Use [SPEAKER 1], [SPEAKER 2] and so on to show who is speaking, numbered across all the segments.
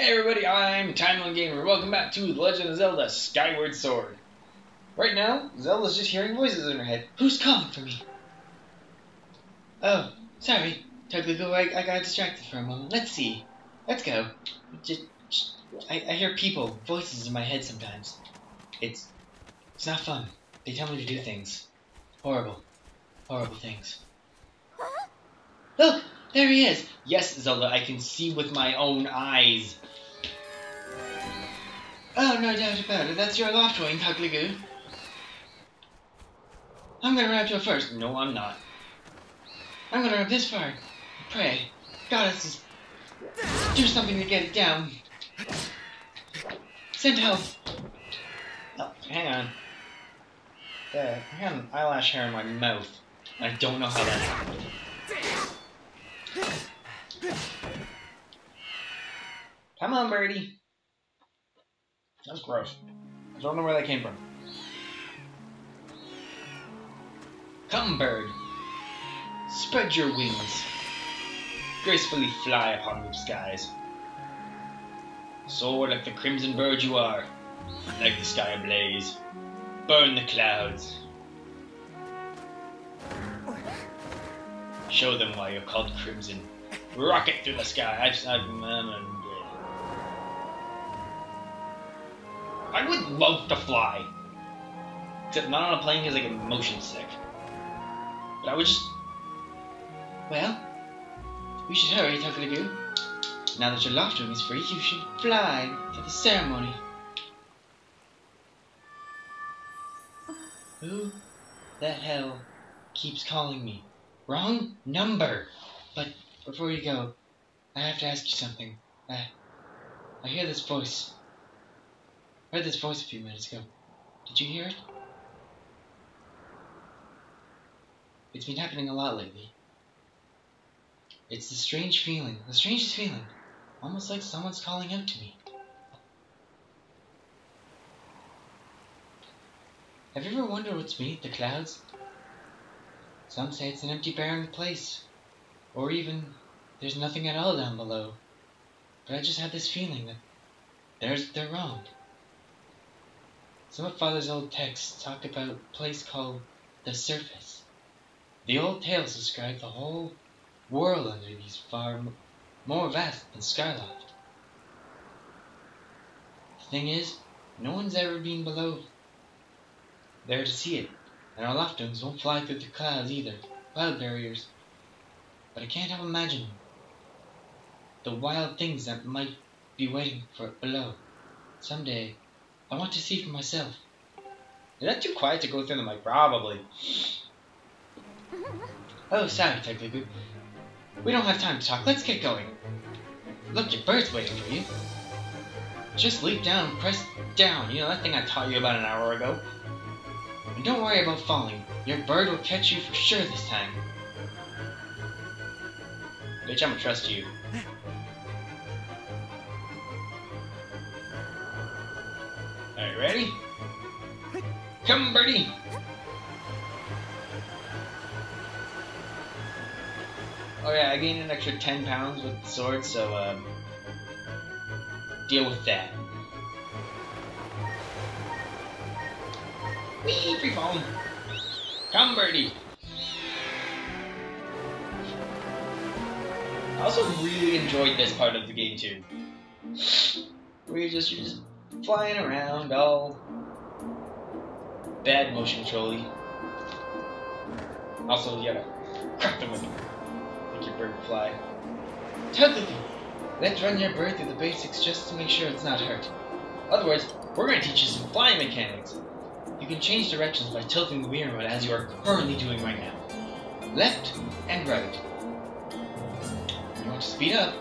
[SPEAKER 1] Hey everybody, I'm Timeline Gamer. Welcome back to The Legend of Zelda Skyward Sword. Right now, Zelda's just hearing voices in her head. Who's calling for me? Oh, sorry, Tuglago, I, I got distracted for a moment. Let's see. Let's go. Just I, I hear people, voices in my head sometimes. It's, it's not fun. They tell me to do things. Horrible. Horrible things. Look! There he is! Yes, Zelda, I can see with my own eyes. Oh, no doubt about it. That's your Loftwing, Tugligoo. I'm gonna to it first. No, I'm not. I'm gonna run this far. Pray. Goddesses, do something to get it down. Send help. Oh, hang on. I got an eyelash hair in my mouth. I don't know how that happened. Come on, birdie. That's gross. I don't know where that came from. Come, bird. Spread your wings. Gracefully fly upon the skies. Soar like the crimson bird you are, like the sky ablaze. Burn the clouds. Show them why you're called crimson. Rocket through the sky. I just, mm, mm. I, would love to fly. Except not on a plane because I get motion sick. But I would just... Well, we should hurry, Tuckadoo. Now that your Loftwing is free, you should fly to the ceremony. Who the hell keeps calling me? Wrong number! But before you go, I have to ask you something. I, I hear this voice. I heard this voice a few minutes ago. Did you hear it? It's been happening a lot lately. It's the strange feeling, the strangest feeling. Almost like someone's calling out to me. Have you ever wondered what's beneath the clouds? Some say it's an empty barren place. Or even, there's nothing at all down below. But I just have this feeling that there's, they're wrong. Some of Father's old texts talk about a place called the Surface. The old tales describe the whole world under these far more vast than Skyloft. The thing is, no one's ever been below there to see it, and our Loftwings won't fly through the clouds either, cloud barriers. But I can't help imagining the wild things that might be waiting for it below. Someday, I want to see for myself. Is that too quiet to go through the mic? Probably. Oh, sorry, Tugligoo. We don't have time to talk. Let's get going. Look, your bird's waiting for you. Just leap down, press down. You know that thing I taught you about an hour ago? And don't worry about falling. Your bird will catch you for sure this time. Bitch, I'm gonna trust you. Alright, ready? Come, birdie! Oh yeah, I gained an extra 10 pounds with the sword, so, um, deal with that. Whee! Free falling! Come, birdie! I also really enjoyed this part of the game too. Where you're just you're just flying around all bad motion controlly. Also you gotta crack the whip. Make your bird fly. Tugligoo! Let's run your bird through the basics just to make sure it's not hurt. Otherwise, we're gonna teach you some flying mechanics. You can change directions by tilting the Wii remote as you are currently doing right now. Left and right. You want to speed up?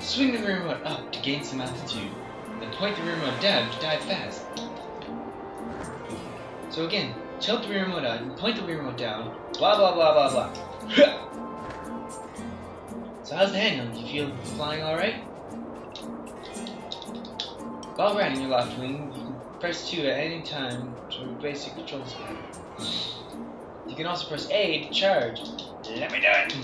[SPEAKER 1] Swing the remote up to gain some altitude, then point the remote down to dive fast. So again, tilt the remote up and point the Wii remote down, blah blah blah blah blah. so how's the handling? Do you feel flying alright? While riding your Loftwing, you can press 2 at any time to basic control scheme. You can also press A to charge. Let me do it!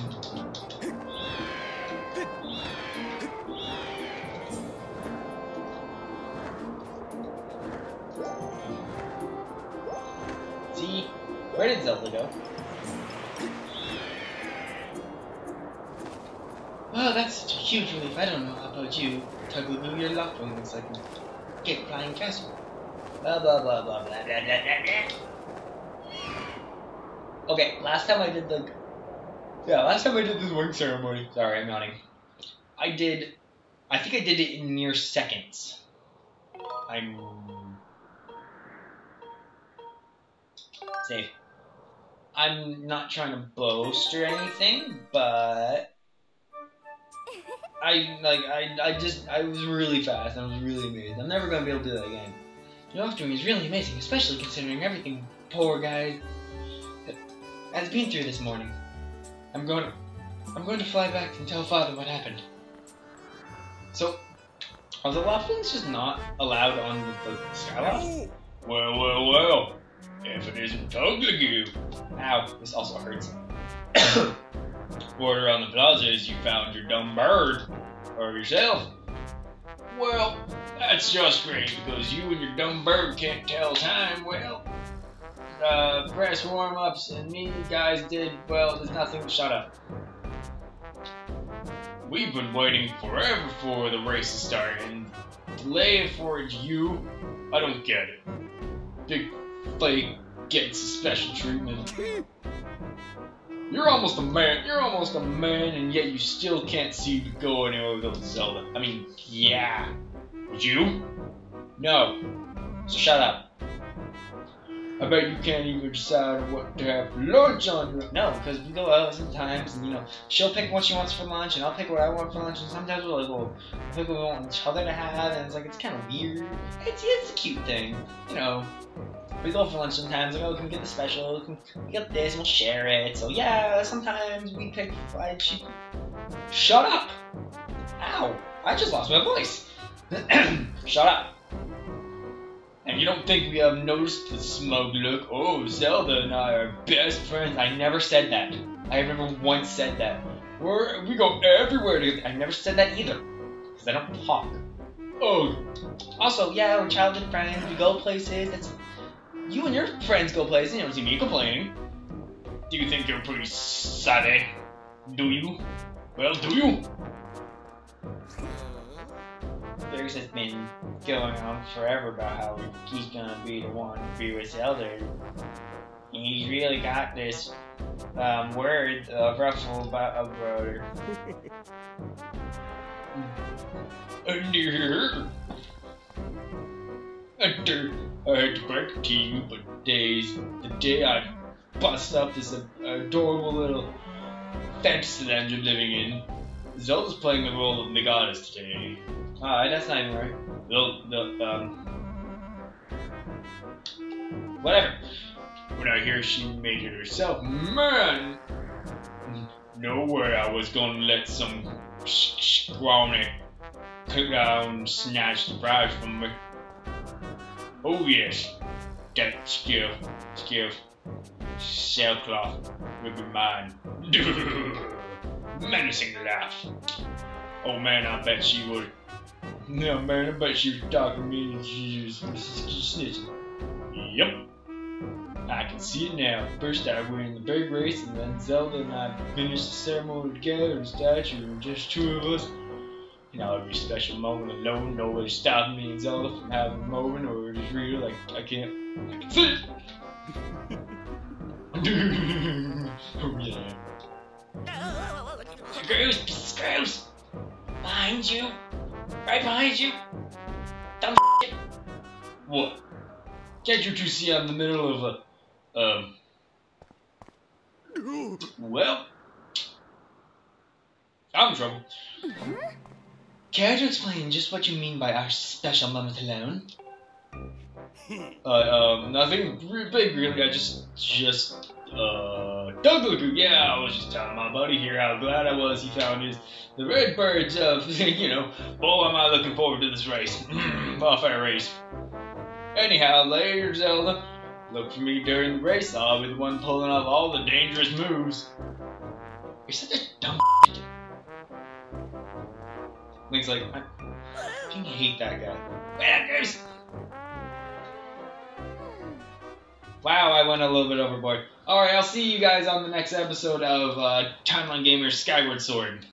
[SPEAKER 1] See Where did Zelda go? Well, that's such a huge relief. I don't know about you, Tugaloo. Your locked one looks like a get flying castle. Blah blah blah blah blah blah blah blah. Okay, last time I did the yeah, last time I did this wing ceremony. Sorry, I'm nodding. I did. I think I did it in mere seconds. I'm I'm not trying to boast or anything, but I like I I just I was really fast. I was really amazed. I'm never gonna be able to do that again. Your offspring is really amazing, especially considering everything poor guy has been through this morning. I'm going to I'm going to fly back and tell father what happened. So, are the Loftwings just not allowed on the, the Skyloft? Well, well, well. If it isn't totally Ow, this also hurts. Word on the plaza is you found your dumb bird. Or yourself. Well, that's just great because you and your dumb bird can't tell time. Well, uh, press warm ups and me guys did, well, there's nothing. To shut up. We've been waiting forever for the race to start and delay it for you. I don't get it. Big fake gets a special treatment. You're almost a man. You're almost a man, and yet you still can't see to go anywhere without Zelda. I mean, yeah. You? No. So shut up. I bet you can't even decide what to have for lunch on your No, because we go out sometimes and you know, she'll pick what she wants for lunch and I'll pick what I want for lunch and sometimes we'll like we'll pick what we want each other to have and it's like it's kinda weird. It's it's a cute thing. You know. We go for lunch sometimes, like, oh, can we get the special? Can we get this and we'll share it. So yeah, sometimes we pick fried chicken. Shut up! Ow! I just lost my voice. Shut up. And you don't think we have noticed the smug look? Oh, Zelda and I are best friends. I never said that. I never once said that. We're, we go everywhere together. I never said that either. Because I don't talk. Oh. Also, yeah, we're childhood friends. We go places. That's You and your friends go places. You don't see me complaining. Do you think you're pretty savvy? Do you? Well, do you? there's has been going on forever about how he's gonna be the one to be with Zelda. And he's really got this um, word of ruffle about a brother. Under, under, I had to break it to you, but days, the day I bust up this adorable little fantasy land you're living in, Zelda's playing the role of the goddess today. Alright, that's not even right. The, the, um... Whatever. When I hear she made it herself, man! No way I was gonna let some scrawny clown snatch the prize from me. Oh yes, that skiff, skiff, sailcloth will be mine. Menacing laugh. Oh man, I bet she would no, man, I bet she was talking to me and she was snitching. Yep. I can see it now. First I win the big race, and then Zelda and I finished the ceremony together in statue, and just two of us. Know, every special moment alone, nobody stopping me and Zelda from having a moment, or just real, like, I can't, I can see it. oh yeah. Screws, screws! Behind you! Right behind you! Dumb shit! What? Can't you two see I'm in the middle of a, um... Well... I'm in trouble. Care to explain just what you mean by our special moment alone? uh, um, nothing big really, I just, just uh, Doug Lagoon, yeah, I was just telling my buddy here how glad I was he found his the red birds of you know, boy am I looking forward to this race. Our race. Anyhow, later Zelda, look for me during the race, I'll be the one pulling off all the dangerous moves. You're such a dumb Link's like, I fucking hate that guy. Goose! Wow, I went a little bit overboard. Alright, I'll see you guys on the next episode of uh, Timeline Gamers Skyward Sword.